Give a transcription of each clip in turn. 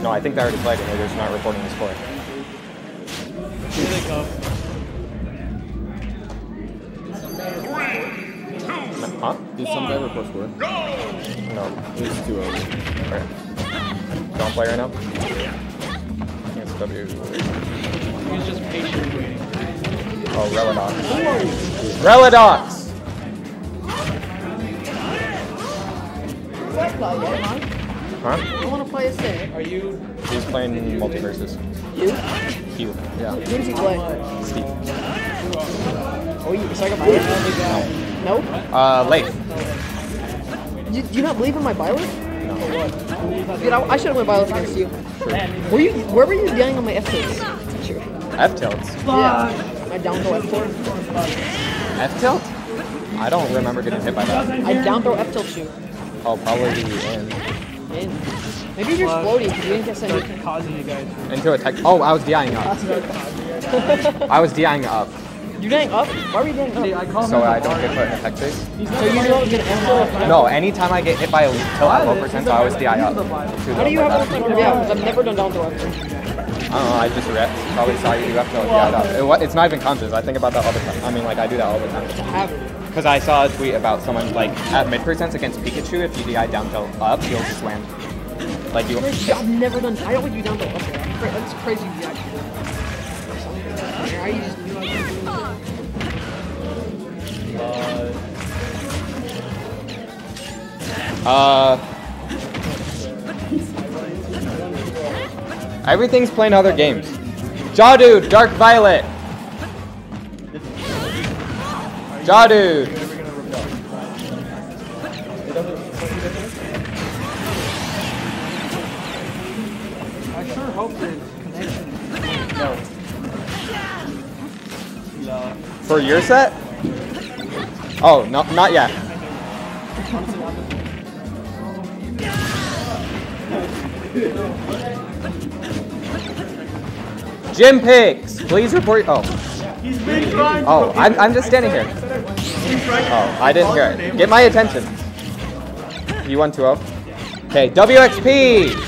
No, I think they already played and they're just not reporting the score. Here they come. Huh? Did some guy report score? No. He's 2 0. Alright. Don't play right now? I think it's W. He's just patiently waiting. Oh, Relidox. Relidox! Huh? I want to play a stick. Are you? He's playing multiverses. You? Hugh. Yeah. Who does he play? Steve. Oh, you second bio? No? Uh, Leif. You, do you not believe in my bio? No. Dude, I, I should have went bio against you. Were you? Where were you yelling on my F tilts? Teacher. F tilts. Yeah. My down throw F tilt. F tilt? I don't remember getting hit by that. I down throw F tilt you. Oh, probably in. In. Maybe you're just floating because you didn't get sent. Causing you guys. Into a tech. Oh, I was DIing up. I was DIing up, You dang up? Why were you dang up? I so I don't get put in a tech chase. So you don't get gonna No, anytime I get hit by a tilt at low percent, I always DI up. How do you have a like, Yeah, because I've never done down throw. I don't know, I just read, probably saw you do F tilt, DI up. It, it's not even conscious, I think about that all the time. I mean, like, I do that all the time. Because I saw a tweet about someone, like, at mid percents against Pikachu, if you DI down tilt up, you'll just land. Like, you. I've never done. I always do down throw up there. That's cra- That's crazy. Actually. I just knew I do it. Uh. Everything's playing other games. Jawdude, Dark Violet. Jawdude. For your set? Oh, no, not yet. Gym pics, please report. Oh, oh, I'm, I'm just standing here. Oh, I didn't hear it. Get my attention. You won 2-0. Okay, WXP.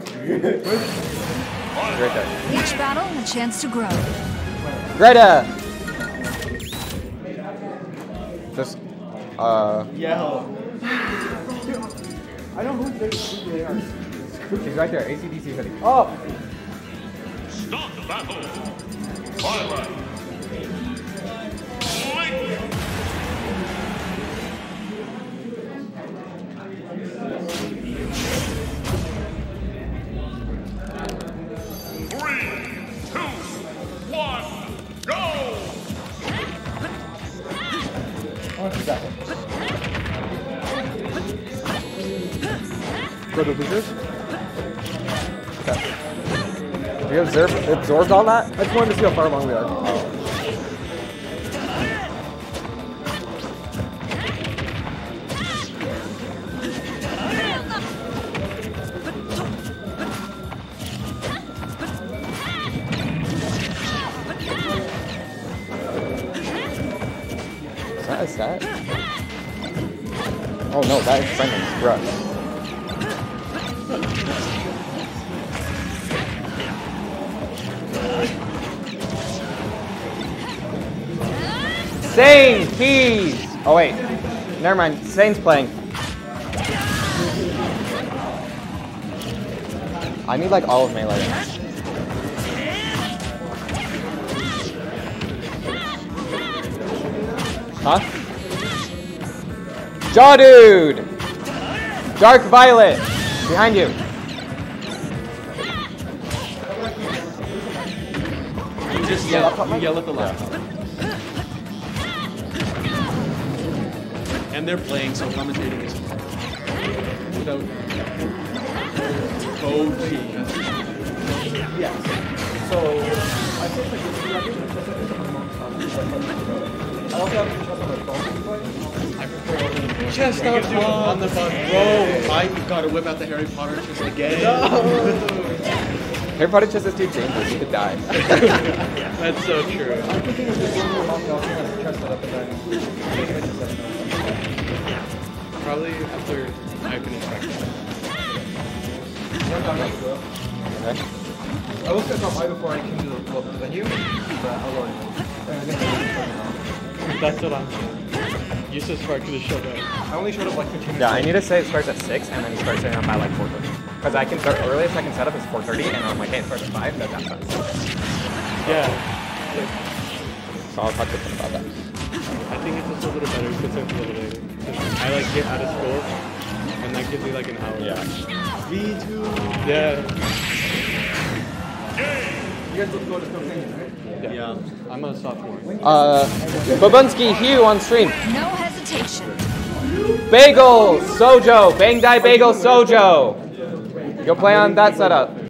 Greta. Each battle, a chance to grow. Greta! Just, uh, Yeah. I know who they, who they are. she's right there, ACDC hoodie. Oh! Start the battle. Violet. Go to losers. Okay. We observed, absorbed all that? I just wanted to see how far along we are. Is that a set? Oh no, that is Brendan's brush. Sane, keys. Oh wait, never mind. Sane's playing. I need like all of melee. Huh? Jaw dude. Dark Violet, behind you. You just yell. You yell at the laptop. And they're playing, so commentating is without OG. Yes. So Chestnut on the bus, bro. I gotta whip out the Harry Potter chest again. Harry Potter chest is too dangerous. You could die. That's so true. Probably after I finish practice. Okay. I was gonna stop by before I came to the well, venue, but I'll That's what I'm saying. Useless spark to the show that. I only showed up like 15 minutes. Yeah, I need to say it starts at 6 and then you start setting up by like 4.30. Because I can start earliest I can set up is 4.30 and I'm like, hey, it starts at 5. That's that. Yeah. So I'll talk to them about that. I think it's just a little better because it's a little later. 'Cause I like get out of school and that gives me like an hour. Yeah. Me too. Yeah. You guys both go to Snow Canyon, right? Yeah. I'm a sophomore. Uh, Babunski Hugh on stream. No hesitation. Bagel Sojo. Bang Dai Bagel Sojo. Go play on that setup.